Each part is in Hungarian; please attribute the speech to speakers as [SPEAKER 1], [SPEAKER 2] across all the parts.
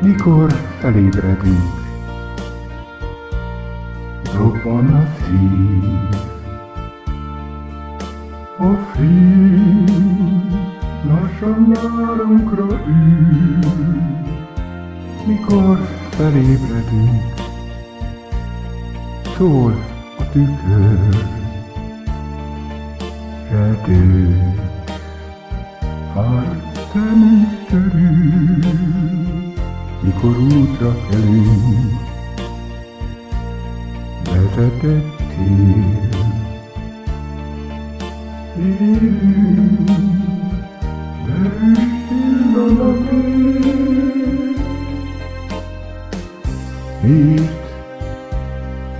[SPEAKER 1] mikor felébredünk. Dobban a szív, a fény lassan várunkra ül, mikor felébredünk. Szól a tükör, redők, fáradt szemünk törül, mikor útra kelünk, vezetett tél. Élünk, erős pillanat Miért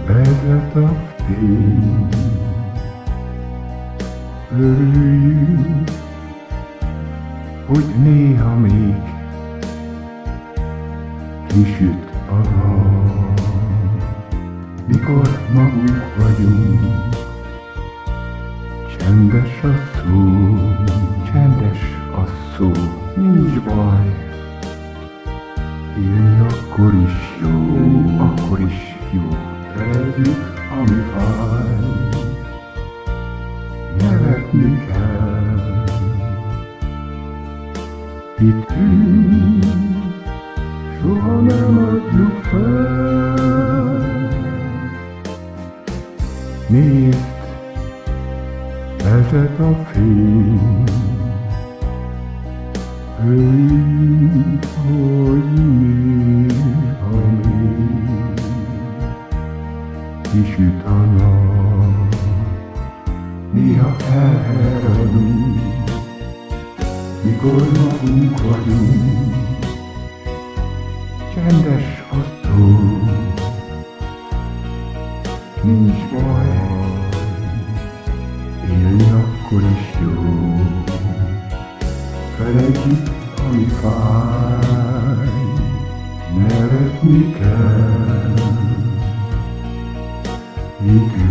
[SPEAKER 1] vezet a fény? Örüljünk, hogy néha még kisüt a nap, mikor magunk vagyunk. Csendes a szó, csendes a szó, nincs baj. Élni akkor is jó, akkor is jó, felejtjük, ami fáj. Nevetni kell, itt ül, soha nem adjuk fel. Miért vezet a fény? Örüljünk, hogy néha még kisüt a nap, néha elheradunk, mikor magunk vagyunk, csendes a szó, nincs baj, élni akkor is jó. Felejtjük, ami fáj, nevetni kell. Itt